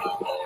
Oh,